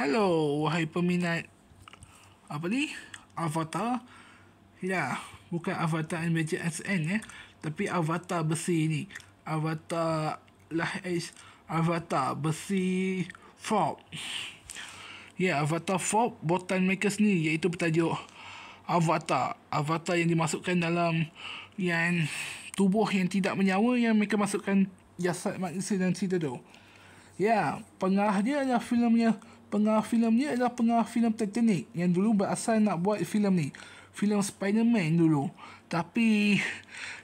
Hello, wahai peminat apa ni? Avatar. Ya, bukan Avatar Magic SN ya, tapi Avatar besi ni. Avatar lah H Avatar besi Fob. Ya, Avatar Fob Botan mereka sendiri iaitu bertajuk Avatar. Avatar yang dimasukkan dalam yang tubuh yang tidak menyawa yang mereka masukkan jasad manusia dalam cerita tu. Ya, pengarah dia adalah filmnya pengarah filem ni adalah pengarah filem Titanic yang dulu berasal nak buat filem ni. Filem Spider-Man dulu. Tapi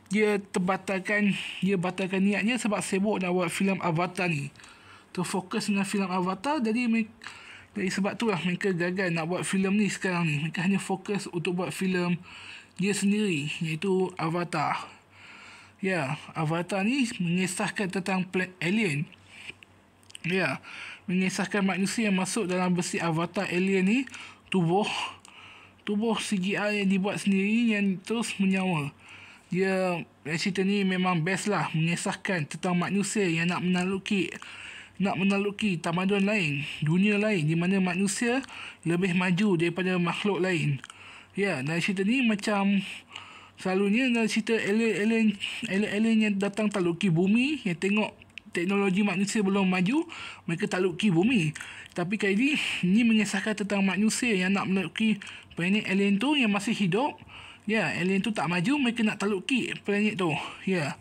dia terbatalkan dia batalkan niatnya sebab sibuk nak buat filem Avatar ni. Terfokus dengan filem Avatar jadi dari sebab tu lah mereka gagal nak buat filem ni sekarang ni. Mereka hanya fokus untuk buat filem dia sendiri iaitu Avatar. Ya, Avatar ni mengisahkan tentang planet alien. Ya, mengisahkan manusia yang masuk dalam besi avatar alien ni tubuh tubuh CGI yang dibuat sendiri yang terus menyawa. Dia cerita ni memang best lah mengisahkan tentang manusia yang nak menaluki nak menaluki tamadun lain, dunia lain di mana manusia lebih maju daripada makhluk lain. Ya, dan cerita ni macam selalunya dalam cerita alien-alien alien-alien yang datang taluki bumi yang tengok teknologi manusia belum maju, mereka takluki bumi. Tapi kali ini, ini mengisahkan tentang manusia yang nak menaluki planet alien tu yang masih hidup. Ya, alien tu tak maju, mereka nak takluki planet tu. Ya,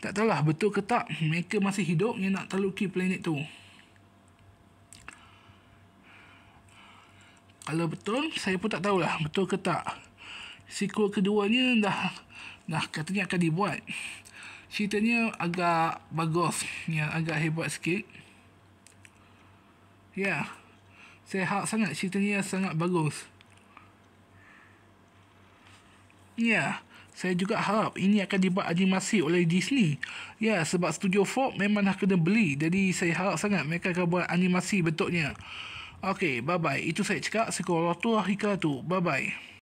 tak tahulah betul ke tak mereka masih hidup yang nak takluki planet tu. Kalau betul, saya pun tak tahulah betul ke tak. Sequel keduanya dah dah katanya akan dibuat ceritanya agak bagus ya agak hebat sikit ya saya harap sangat ceritanya sangat bagus ya saya juga harap ini akan dibuat animasi oleh Disney. Ya, sebab Studio Fox memang dah kena beli. Jadi, saya harap sangat mereka akan buat animasi bentuknya. Okey, bye-bye. Itu saya cakap. Sekolah tu, Bye-bye.